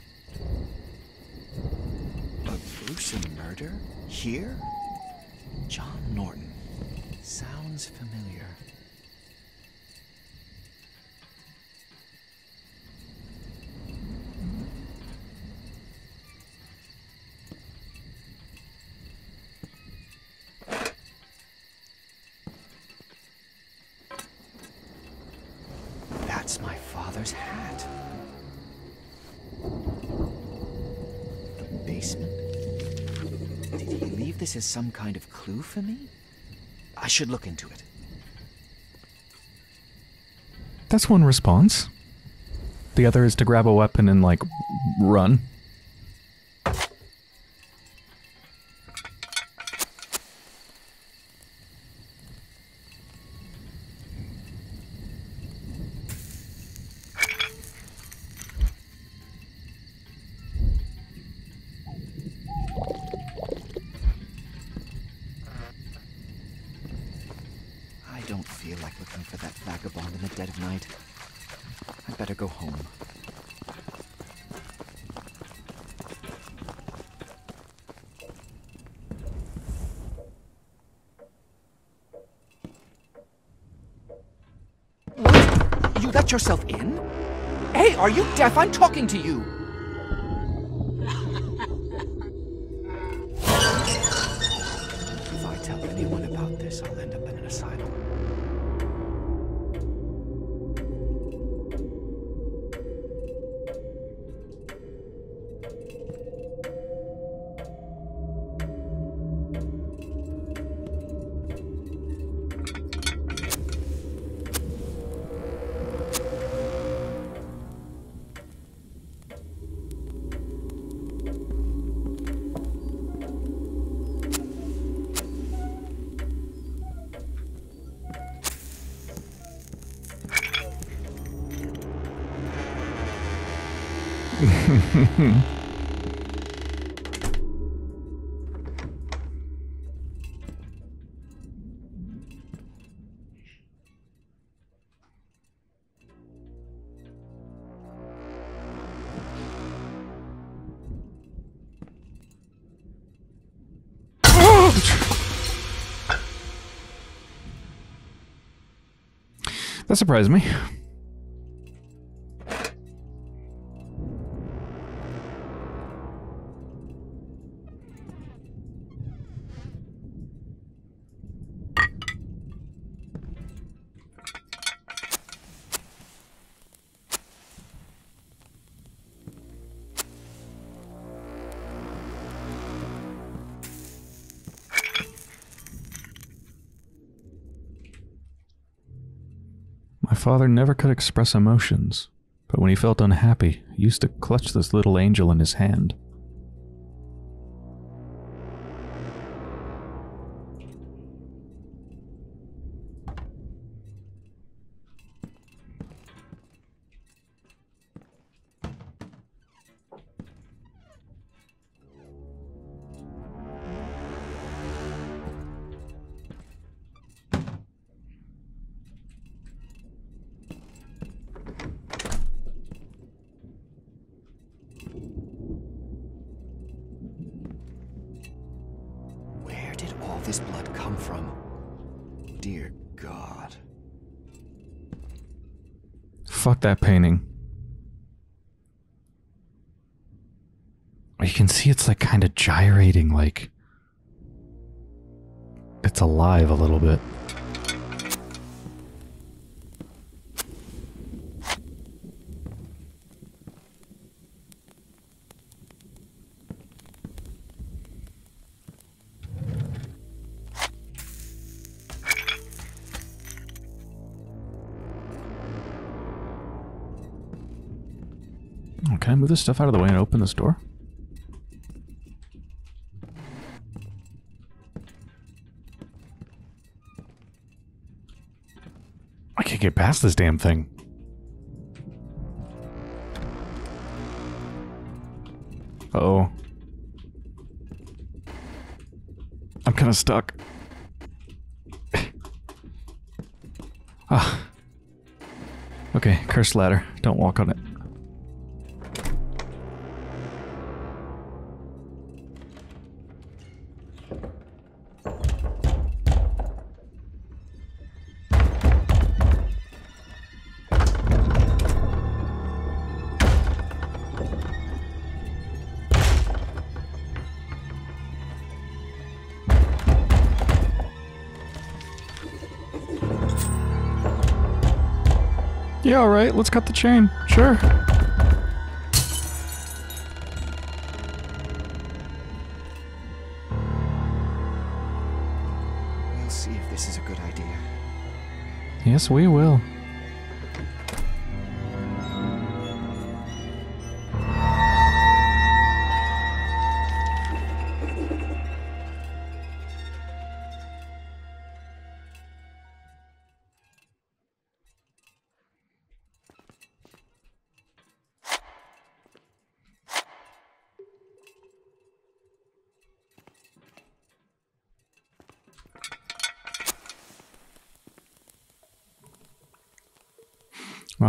Should look into it. That's one response. The other is to grab a weapon and, like, run. night. I'd better go home. What? You let yourself in? Hey, deaf? I'm talking to you! If I tell anyone about this, I'll end up in an asylum. That surprised me. Father never could express emotions, but when he felt unhappy, he used to clutch this little angel in his hand. Fuck that painting. You can see it's like kind of gyrating, like it's alive a little bit. This stuff out of the way and open this door? I can't get past this damn thing. Uh oh. I'm kind of stuck. ah. Okay, cursed ladder. Don't walk on it. Yeah, alright, let's cut the chain. Sure. We'll see if this is a good idea. Yes, we will.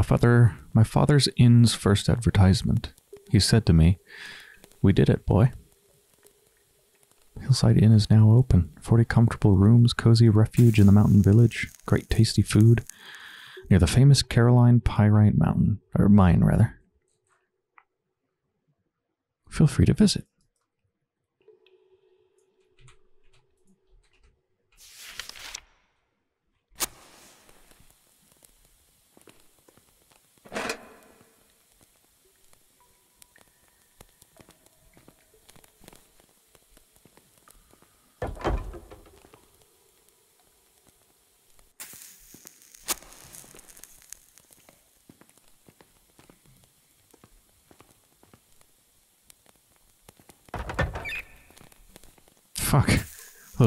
Father, my father's inn's first advertisement. He said to me, "We did it, boy." Hillside Inn is now open. Forty comfortable rooms, cozy refuge in the mountain village, great tasty food near the famous Caroline Pyrite Mountain or mine rather. Feel free to visit. Fuck.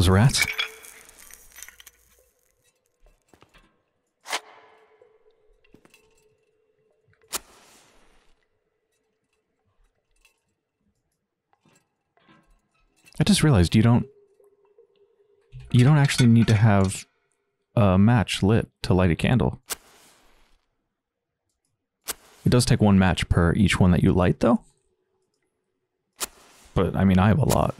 Those rats. I just realized you don't you don't actually need to have a match lit to light a candle. It does take one match per each one that you light though. But I mean I have a lot.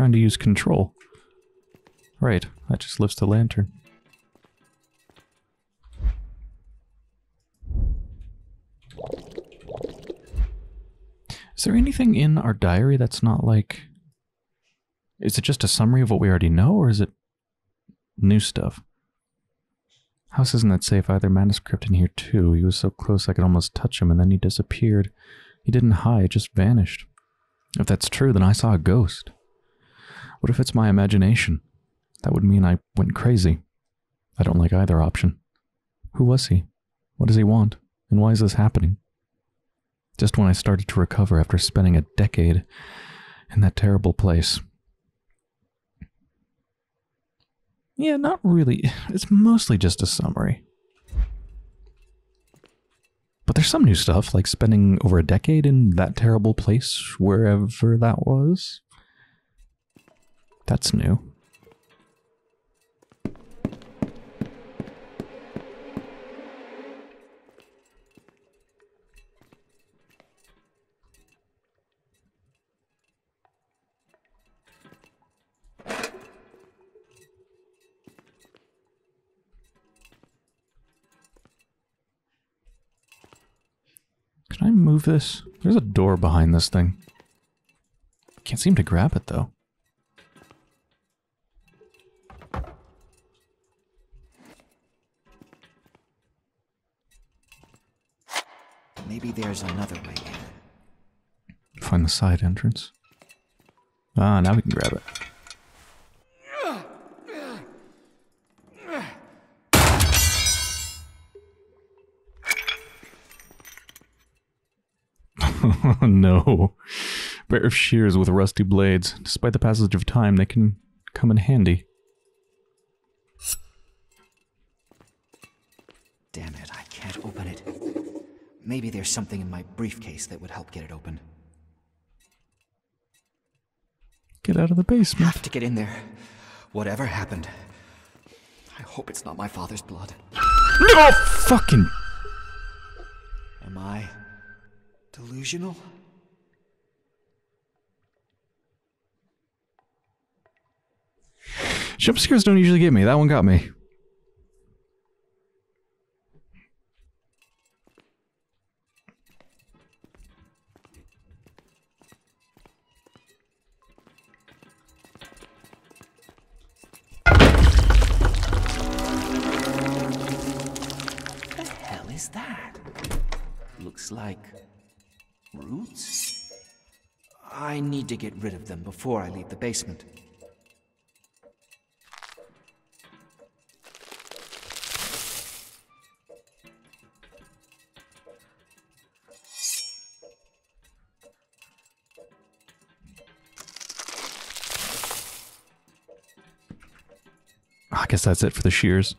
Trying to use control. Right, that just lifts the lantern. Is there anything in our diary that's not like... Is it just a summary of what we already know, or is it new stuff? House isn't that safe either. Manuscript in here too. He was so close I could almost touch him, and then he disappeared. He didn't hide, just vanished. If that's true, then I saw a ghost. What if it's my imagination? That would mean I went crazy. I don't like either option. Who was he? What does he want? And why is this happening? Just when I started to recover after spending a decade in that terrible place. Yeah, not really. It's mostly just a summary. But there's some new stuff, like spending over a decade in that terrible place, wherever that was. That's new. Can I move this? There's a door behind this thing. Can't seem to grab it though. There's another way in. Find the side entrance. Ah, now we can grab it. no. Pair of shears with rusty blades. Despite the passage of time, they can come in handy. Damn it, I can't open it. Maybe there's something in my briefcase that would help get it open. Get out of the basement. I Have to get in there. Whatever happened. I hope it's not my father's blood. No! Fucking. Am I delusional? Jump scares don't usually get me. That one got me. that? Looks like... roots? I need to get rid of them before I leave the basement. I guess that's it for the shears.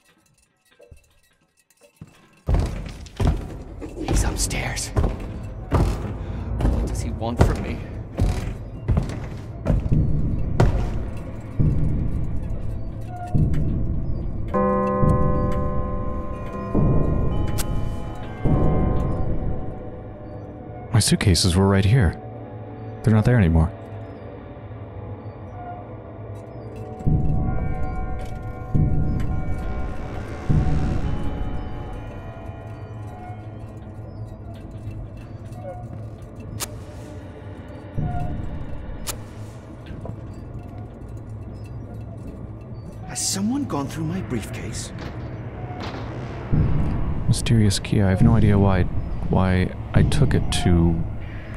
Suitcases were right here. They're not there anymore. Has someone gone through my briefcase? Mysterious key. I have no idea why why I took it to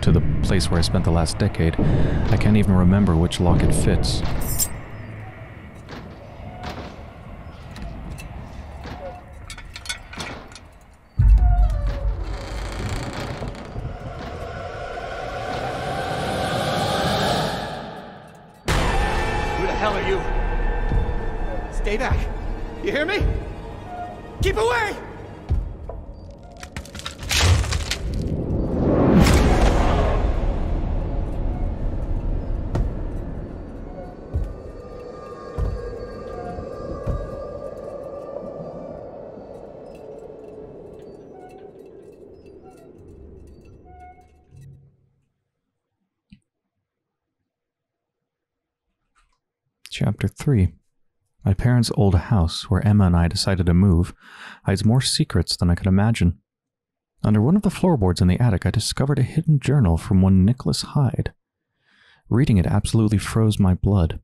to the place where I spent the last decade. I can't even remember which lock it fits. Parents' old house, where Emma and I decided to move, hides more secrets than I could imagine. Under one of the floorboards in the attic, I discovered a hidden journal from one Nicholas Hyde. Reading it absolutely froze my blood.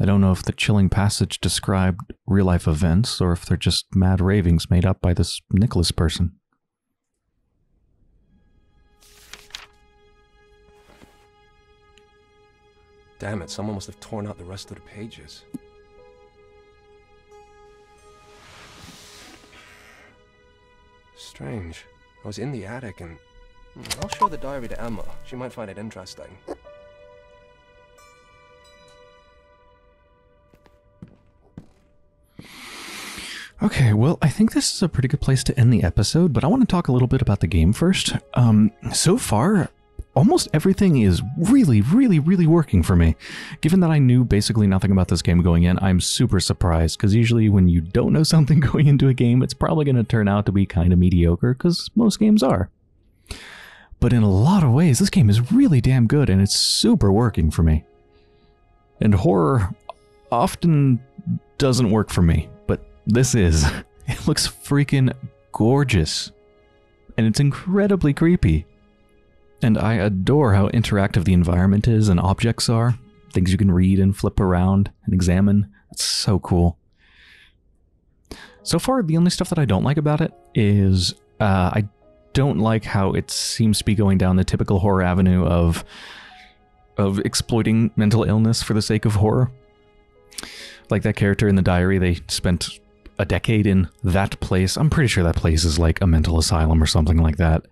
I don't know if the chilling passage described real life events or if they're just mad ravings made up by this Nicholas person. Damn it, someone must have torn out the rest of the pages. Strange. I was in the attic and... Hmm, I'll show the diary to Emma. She might find it interesting. Okay, well, I think this is a pretty good place to end the episode, but I want to talk a little bit about the game first. Um, so far, almost everything is really, really, really working for me. Given that I knew basically nothing about this game going in, I'm super surprised, because usually when you don't know something going into a game, it's probably going to turn out to be kind of mediocre, because most games are. But in a lot of ways, this game is really damn good, and it's super working for me. And horror often doesn't work for me, but this is. It looks freaking gorgeous. And it's incredibly creepy. And I adore how interactive the environment is and objects are. Things you can read and flip around and examine. It's so cool. So far, the only stuff that I don't like about it is uh, I don't like how it seems to be going down the typical horror avenue of of exploiting mental illness for the sake of horror. Like that character in the diary, they spent a decade in that place. I'm pretty sure that place is like a mental asylum or something like that.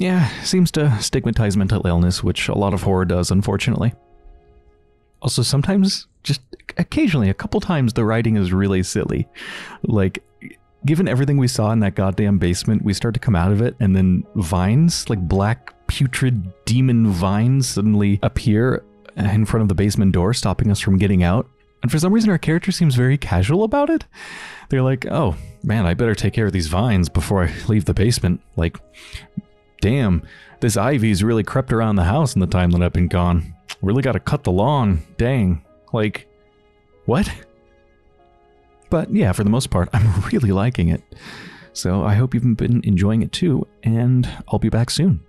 Yeah, seems to stigmatize mental illness, which a lot of horror does, unfortunately. Also, sometimes, just occasionally, a couple times, the writing is really silly. Like, given everything we saw in that goddamn basement, we start to come out of it, and then vines, like black, putrid demon vines, suddenly appear in front of the basement door, stopping us from getting out. And for some reason, our character seems very casual about it. They're like, oh, man, I better take care of these vines before I leave the basement. Like, damn, this ivy's really crept around the house in the time that I've been gone. Really gotta cut the lawn. Dang. Like, what? But yeah, for the most part, I'm really liking it. So I hope you've been enjoying it too, and I'll be back soon.